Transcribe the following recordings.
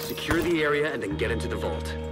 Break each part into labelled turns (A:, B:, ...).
A: Secure the area and then get into the vault.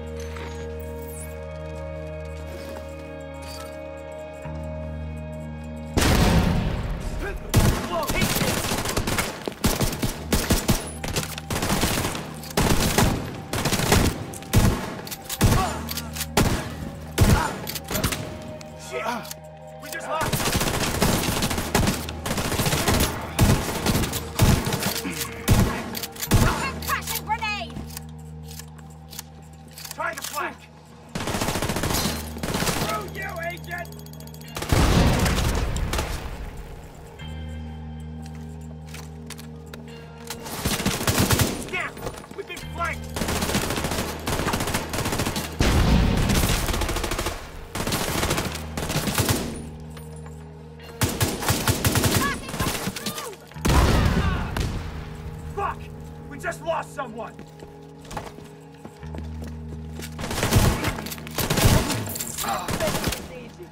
B: Someone!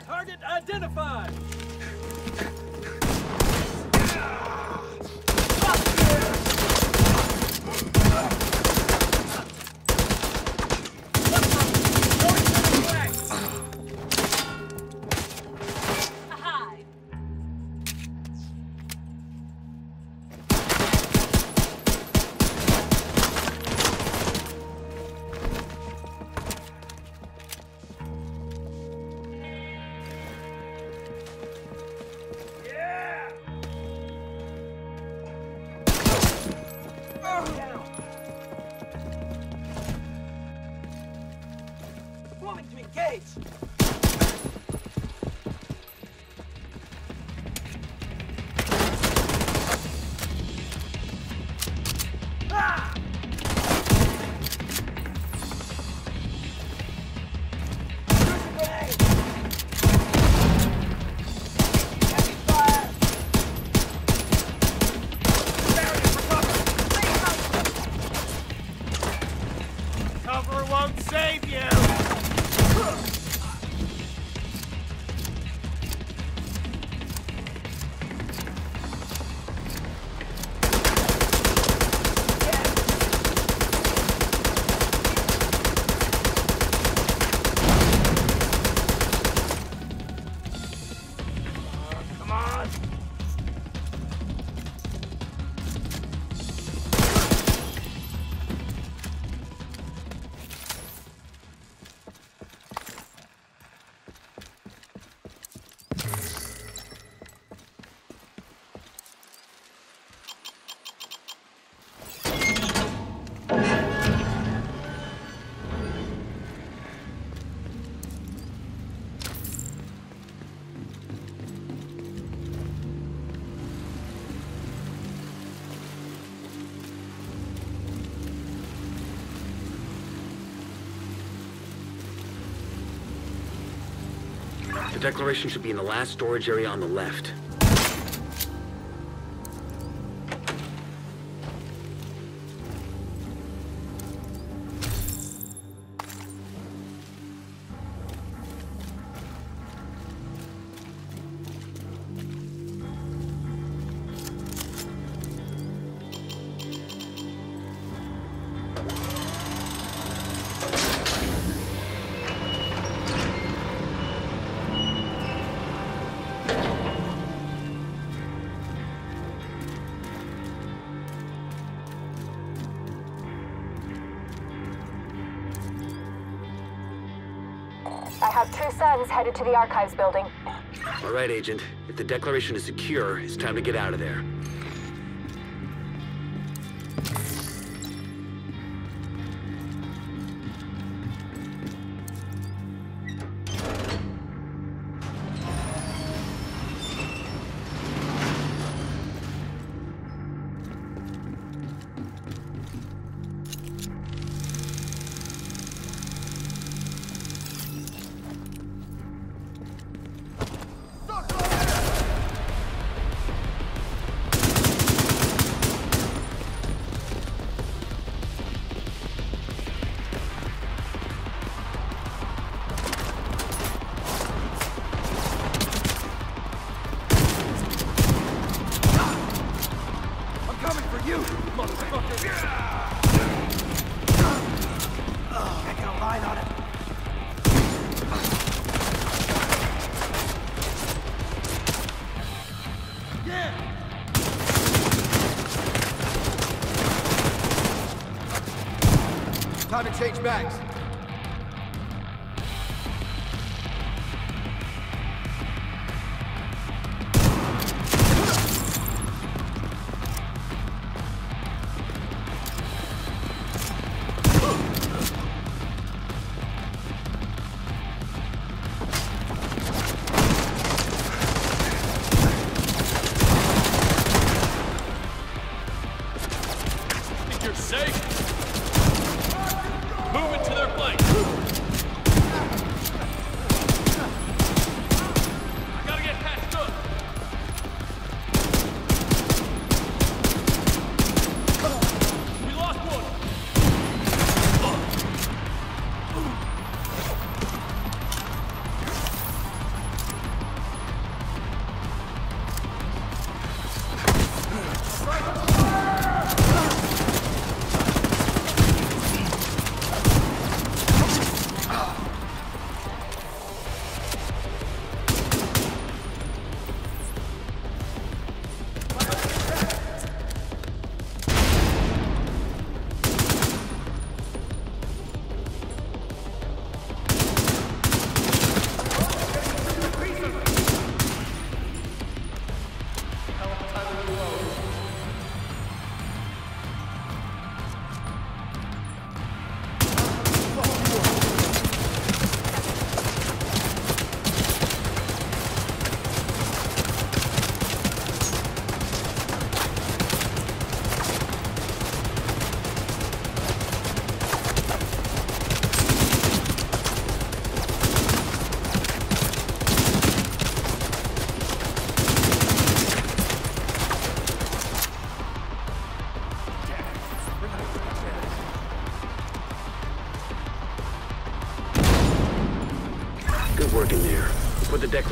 C: Target identified! Forming to engage!
A: Declaration should be in the last storage area on the left.
D: I have two sons headed to the archives building.
A: All right, Agent. If the declaration is secure, it's time to get out of there.
E: Time to change bags.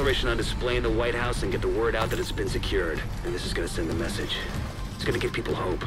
A: Declaration on display in the White House and get the word out that it's been secured. And this is gonna send a message. It's gonna give people hope.